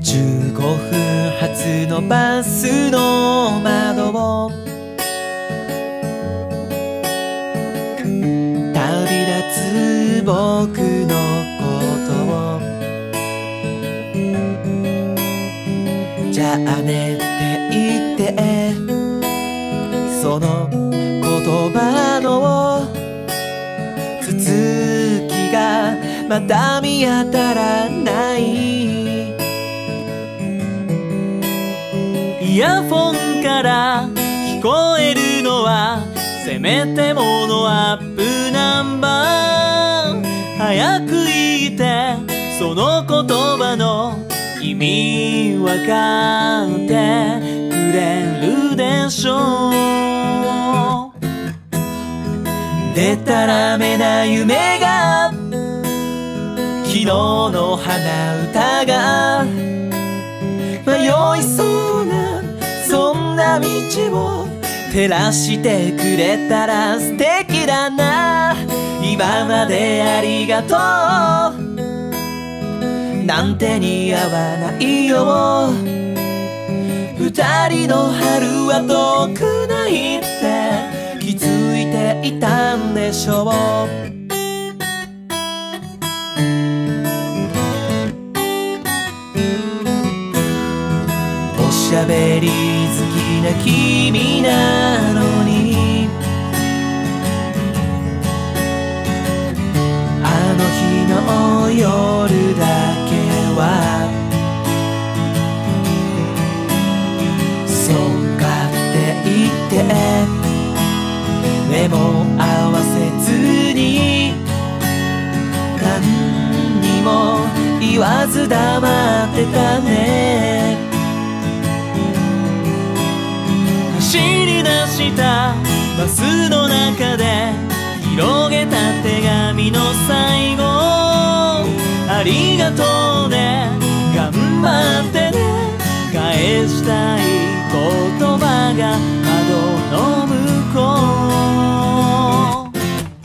15分発のバスの窓を。旅立つ僕のことを。じゃあねって言って。その言葉の。続きがまた見当たらない。イヤフォンから聞こえるのはせめてものアップナンバー。早く言ってその言葉の意味わかってくれるでしょう。でたらめな夢が昨日の鼻歌が迷いそうなな道を照らしてくれたら素敵だな今までありがとう。なんて似合わないよ。二人の春は遠くないって気づいていたんでしょう。おしゃべりな君なのに。あの日の夜だけはそうかって言って目も合わせずに何にも言わず黙ってたね。したバスの中で広げた手紙の最後。ありがとうね。頑張ってね。返したい言葉が窓の向こう。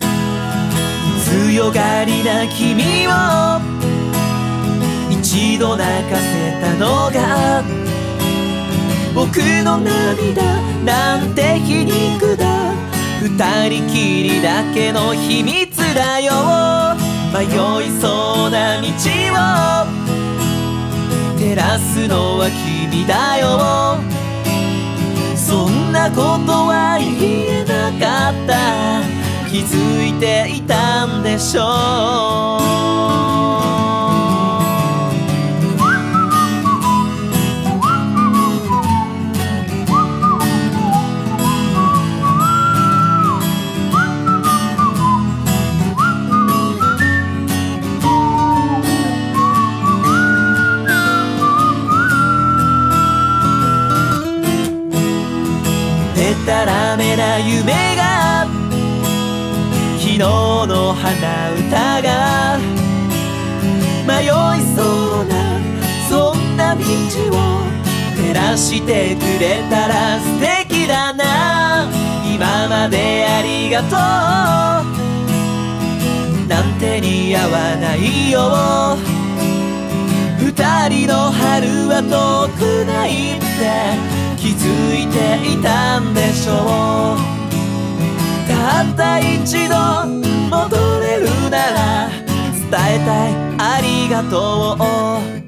強がりな君を僕の涙なんて皮肉だ。二人きりだけの秘密だよ。迷いそうな道を。照らすのは君だよ。そんなことは言えなかった。気づいていたんでしょう。たらめな夢が昨日の鼻歌が迷いそうなそんな道を照らしてくれたら素敵だな。今までありがとう。なんて似合わないよ。二人の春は遠くないって気づいていた。一度戻れるなら伝えたいありがとう。